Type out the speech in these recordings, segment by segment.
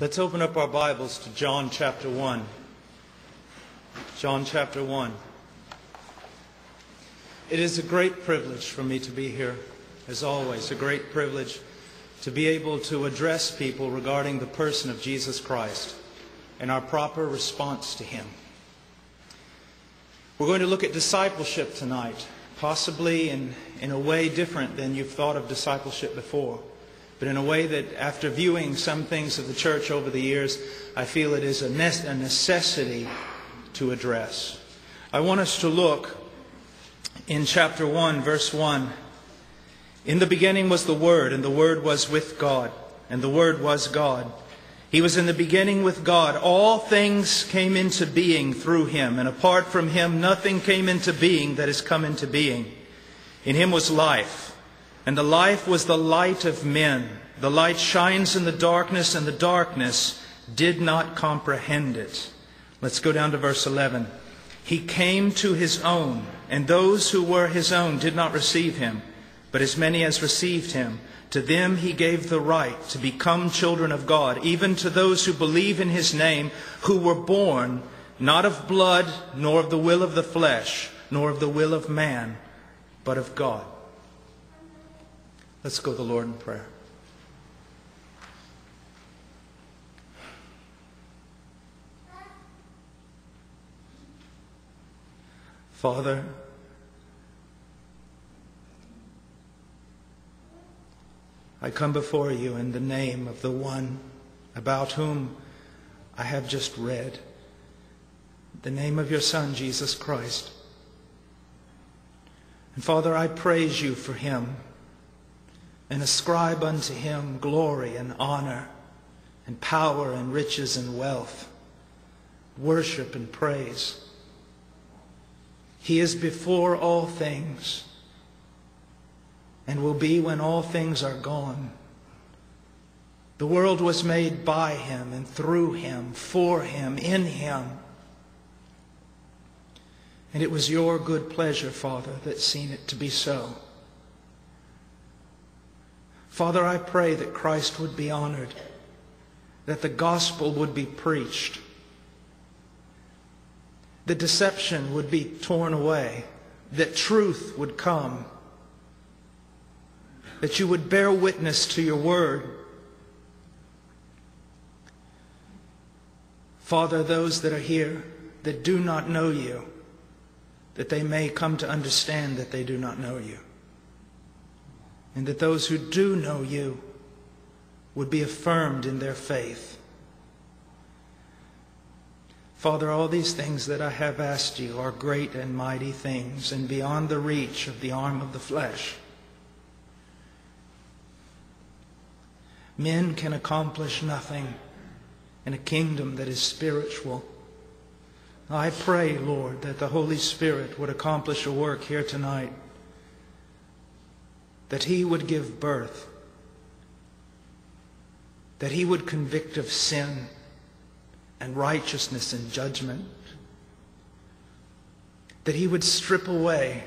Let's open up our Bibles to John chapter 1. John chapter 1. It is a great privilege for me to be here, as always, a great privilege to be able to address people regarding the person of Jesus Christ and our proper response to him. We're going to look at discipleship tonight, possibly in, in a way different than you've thought of discipleship before but in a way that after viewing some things of the church over the years, I feel it is a, necessity to address. I want us to look in chapter 1, verse 1. In the beginning was the Word, and the Word was with God, and the Word was God. He was in the beginning with God. All things came into being through him, and apart from him, nothing came into being that has come into being. In him was life and the life was the light of men. The light shines in the darkness, and the darkness did not comprehend it. Let's go down to verse 11. He came to his own, and those who were his own did not receive him. But as many as received him, to them he gave the right to become children of God, even to those who believe in his name, who were born not of blood, nor of the will of the flesh, nor of the will of man, but of God. Let's go to the Lord in prayer. Father, I come before you in the name of the one about whom I have just read, the name of your Son, Jesus Christ. And Father, I praise you for him and ascribe unto him glory and honor and power and riches and wealth, worship and praise. He is before all things and will be when all things are gone. The world was made by him and through him, for him, in him. And it was your good pleasure, Father, that seen it to be so. Father, I pray that Christ would be honored, that the gospel would be preached, that deception would be torn away, that truth would come, that you would bear witness to your word. Father, those that are here that do not know you, that they may come to understand that they do not know you and that those who do know you would be affirmed in their faith. Father, all these things that I have asked you are great and mighty things and beyond the reach of the arm of the flesh. Men can accomplish nothing in a kingdom that is spiritual. I pray, Lord, that the Holy Spirit would accomplish a work here tonight that he would give birth, that he would convict of sin and righteousness and judgment, that he would strip away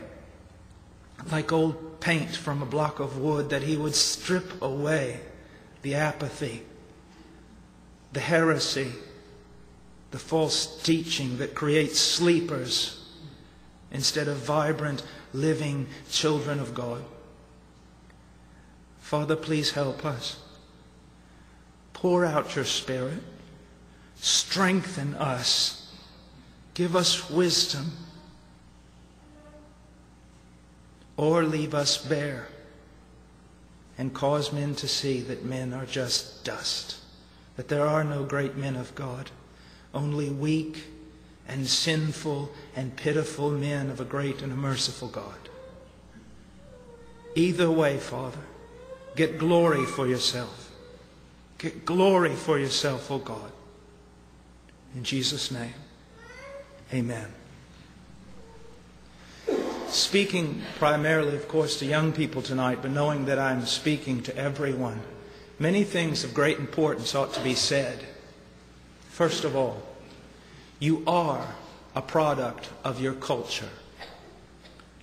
like old paint from a block of wood, that he would strip away the apathy, the heresy, the false teaching that creates sleepers instead of vibrant, living children of God. Father, please help us. Pour out your Spirit. Strengthen us. Give us wisdom. Or leave us bare and cause men to see that men are just dust, that there are no great men of God, only weak and sinful and pitiful men of a great and a merciful God. Either way, Father, Get glory for yourself. Get glory for yourself, O oh God. In Jesus' name, amen. Speaking primarily, of course, to young people tonight, but knowing that I'm speaking to everyone, many things of great importance ought to be said. First of all, you are a product of your culture.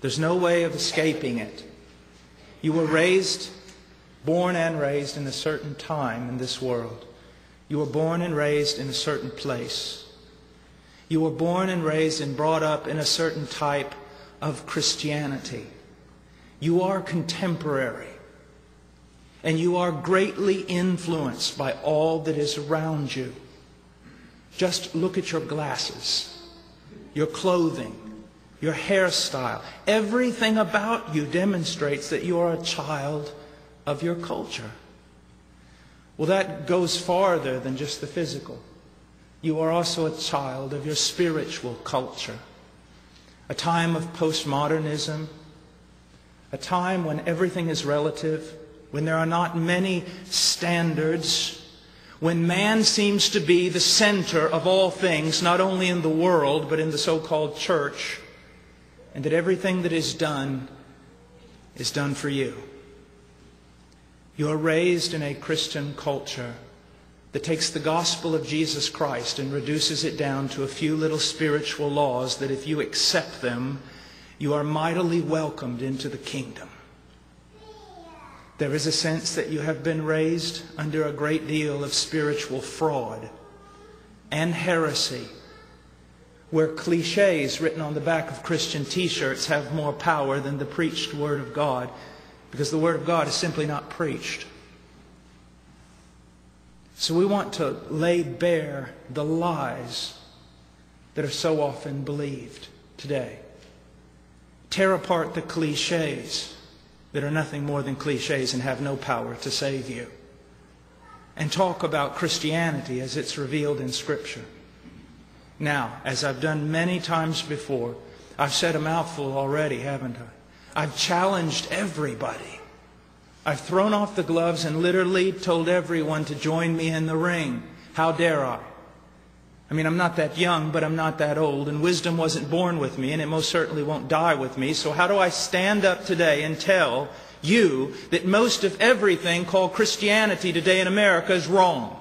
There's no way of escaping it. You were raised born and raised in a certain time in this world. You were born and raised in a certain place. You were born and raised and brought up in a certain type of Christianity. You are contemporary. And you are greatly influenced by all that is around you. Just look at your glasses, your clothing, your hairstyle. Everything about you demonstrates that you are a child of your culture. Well, that goes farther than just the physical. You are also a child of your spiritual culture. A time of postmodernism, a time when everything is relative, when there are not many standards, when man seems to be the center of all things, not only in the world, but in the so-called church, and that everything that is done is done for you. You are raised in a Christian culture that takes the gospel of Jesus Christ and reduces it down to a few little spiritual laws that if you accept them, you are mightily welcomed into the kingdom. There is a sense that you have been raised under a great deal of spiritual fraud and heresy, where cliches written on the back of Christian t-shirts have more power than the preached Word of God, because the Word of God is simply not preached. So we want to lay bare the lies that are so often believed today. Tear apart the cliches that are nothing more than cliches and have no power to save you. And talk about Christianity as it's revealed in Scripture. Now, as I've done many times before, I've said a mouthful already, haven't I? I've challenged everybody I've thrown off the gloves and literally told everyone to join me in the ring. How dare I? I mean, I'm not that young, but I'm not that old, and wisdom wasn't born with me, and it most certainly won't die with me. So how do I stand up today and tell you that most of everything called Christianity today in America is wrong?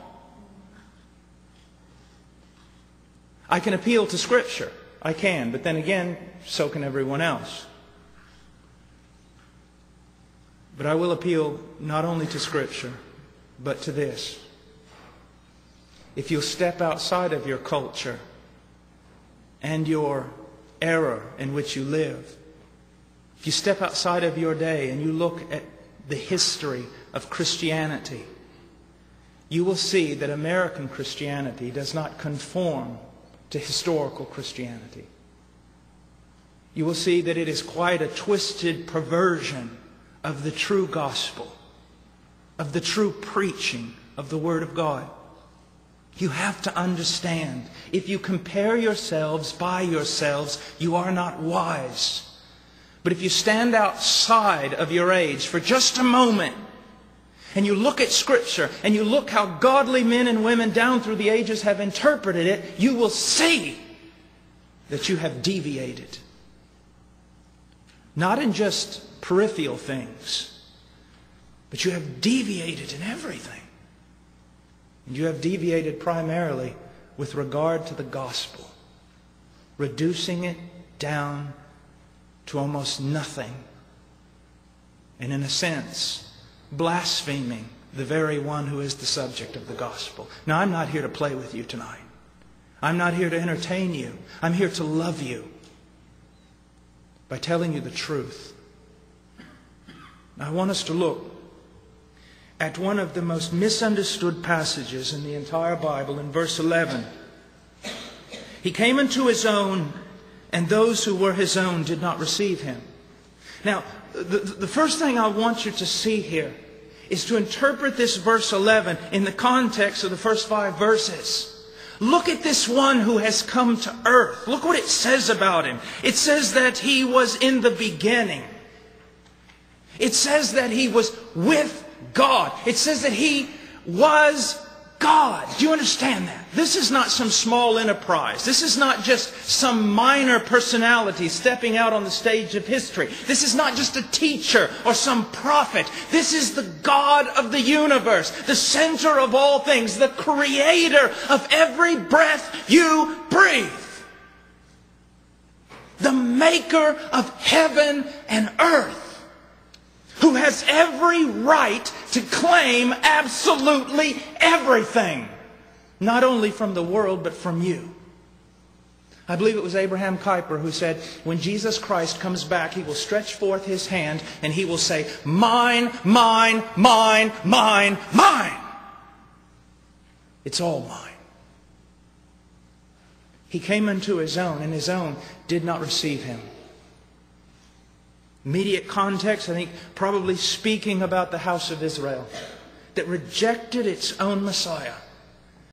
I can appeal to Scripture. I can, but then again, so can everyone else. But I will appeal not only to Scripture, but to this. If you'll step outside of your culture and your era in which you live, if you step outside of your day and you look at the history of Christianity, you will see that American Christianity does not conform to historical Christianity. You will see that it is quite a twisted perversion of the true gospel, of the true preaching of the Word of God. You have to understand, if you compare yourselves by yourselves, you are not wise. But if you stand outside of your age for just a moment, and you look at Scripture, and you look how godly men and women down through the ages have interpreted it, you will see that you have deviated. Not in just peripheral things. But you have deviated in everything. And you have deviated primarily with regard to the gospel, reducing it down to almost nothing. And in a sense, blaspheming the very one who is the subject of the gospel. Now, I'm not here to play with you tonight. I'm not here to entertain you. I'm here to love you by telling you the truth. I want us to look at one of the most misunderstood passages in the entire Bible in verse 11. He came into his own, and those who were his own did not receive him. Now, the, the first thing I want you to see here is to interpret this verse 11 in the context of the first five verses. Look at this one who has come to earth. Look what it says about him. It says that he was in the beginning. It says that he was with God. It says that he was God. Do you understand that? This is not some small enterprise. This is not just some minor personality stepping out on the stage of history. This is not just a teacher or some prophet. This is the God of the universe, the center of all things, the creator of every breath you breathe. The maker of heaven and earth who has every right to claim absolutely everything. not only from the world, but from you. I believe it was Abraham Kuyper who said, when Jesus Christ comes back, he will stretch forth his hand and he will say, Mine, mine, mine, mine, mine. It's all mine. He came unto his own, and his own did not receive him. Immediate context, I think, probably speaking about the house of Israel that rejected its own Messiah.